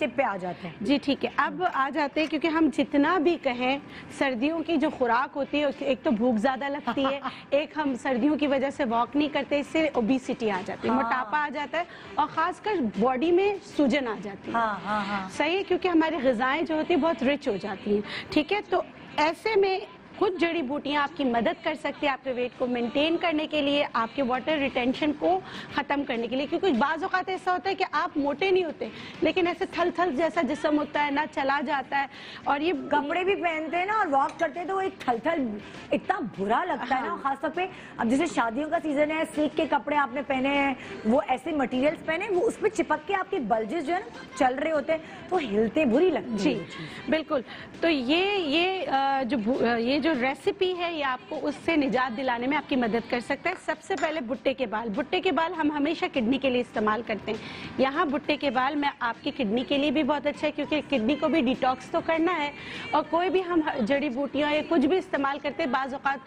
Tip पे आ जाते हैं। जी ठीक है। अब आ जाते हैं क्योंकि हम जितना भी कहें सर्दियों की जो खुराक होती है एक तो भूख ज़्यादा लगती है एक हम सर्दियों की वजह से वॉक नहीं करते इससे ओबिसिटी आ जाती है हाँ। मोटापा आ जाता है और खासकर बॉडी में सूजन आ जाती है। हाँ हाँ हाँ। सही है क्योंकि हमारी गजाएँ जो होती है बहुत रिच हो जाती हैं। ठीक है तो ऐसे में कुछ जड़ी बूटियाँ आपकी मदद कर सकती है आपके वेट को मेंटेन करने के लिए आपके वाटर रिटेंशन को खत्म करने के लिए। क्योंकि बाज अवत ऐसा होता है कि आप मोटे नहीं होते लेकिन ऐसे थल थल जैसा जिसम होता है ना चला जाता है और ये कपड़े भी पहनते हैं ना और वॉक करते हैं तो वो एक थल थल इतना बुरा लगता है ना हाँ। खासतौर पर अब जैसे शादियों का सीज़न है सिल्क के कपड़े आपने पहने हैं वो ऐसे मटेरियल्स पहने वो उसमें चिपक के आपके बल्जेस जो है ना चल रहे होते हैं तो हिलते बुरी लगती जी है। ये बिल्कुल। तो ये ये जो ये जो रेसिपी है ये आपको उससे निजात दिलाने में आपकी मदद कर सकता है। सबसे पहले भुट्टे के बाल। भुट्टे के बाल हम हमेशा किडनी के लिए इस्तेमाल करते हैं। यहाँ भुट्टे के बाल में आपकी किडनी के लिए भी बहुत अच्छा है क्योंकि किडनी को भी डिटॉक्स तो करना है और कोई भी हम जड़ी बूटियाँ या कुछ भी इस्तेमाल करते हैं बाज़ अवत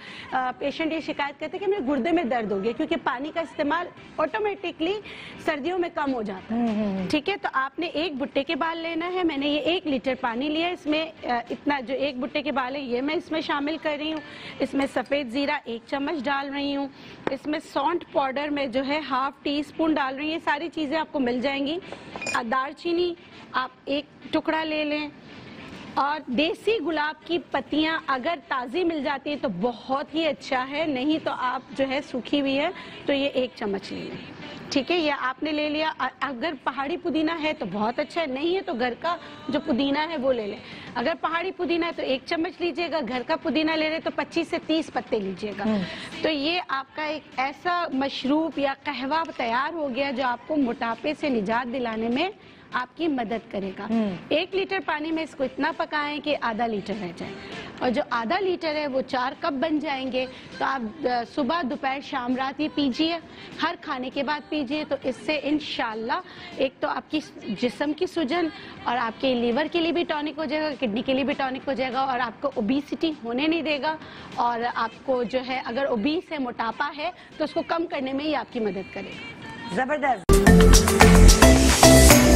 पेशेंट ये शिकायत करते हैं कि मेरे गुर्दे में दर्द हो गया क्योंकि पानी का इस्तेमाल ऑटोमेटिकली सर्दियों में कम हो जाता है। ठीक है तो आपने एक भुट्टे के बाल लेना है मैंने ये एक लीटर पानी लिया इसमें इतना जो एक भुट्टे के बाल है ये मैं इसमें शामिल कर रही हूँ। इसमें सफ़ेद ज़ीरा एक चम्मच डाल रही हूँ। इसमें सौंठ पाउडर में जो है हाफ़ टी स्पून डाल रही हूँ। ये सारी चीज़ें आपको मिल जाएँगी। दालचीनी, आप एक टुकड़ा ले लें। और देसी गुलाब की पत्तियाँ अगर ताज़ी मिल जाती है तो बहुत ही अच्छा है नहीं तो आप जो है सूखी हुई है तो ये एक चम्मच ले लें। ठीक है ये आपने ले लिया। अगर पहाड़ी पुदीना है तो बहुत अच्छा है नहीं है तो घर का जो पुदीना है वो ले लें। अगर पहाड़ी पुदीना है तो एक चम्मच लीजिएगा घर का पुदीना ले रहे तो 25 से 30 पत्ते लीजिएगा। तो ये आपका एक ऐसा मशरूब या कहवा तैयार हो गया जो आपको मोटापे से निजात दिलाने में आपकी मदद करेगा। एक लीटर पानी में इसको इतना पकाएँ कि आधा लीटर रह जाए। और जो आधा लीटर है वो चार कप बन जाएँगे। तो आप सुबह दोपहर शाम रात ये पीजिए। हर खाने के बाद पीजिए। तो इससे इनशाला एक तो आपकी जिसम की सूजन और आपके लीवर के लिए भी टॉनिक हो जाएगा किडनी के लिए भी टॉनिक हो जाएगा और आपको ओबीसिटी होने नहीं देगा। और आपको जो है अगर ओबीस है मोटापा है तो उसको कम करने में ही आपकी मदद करेगा। ज़बरदस्त।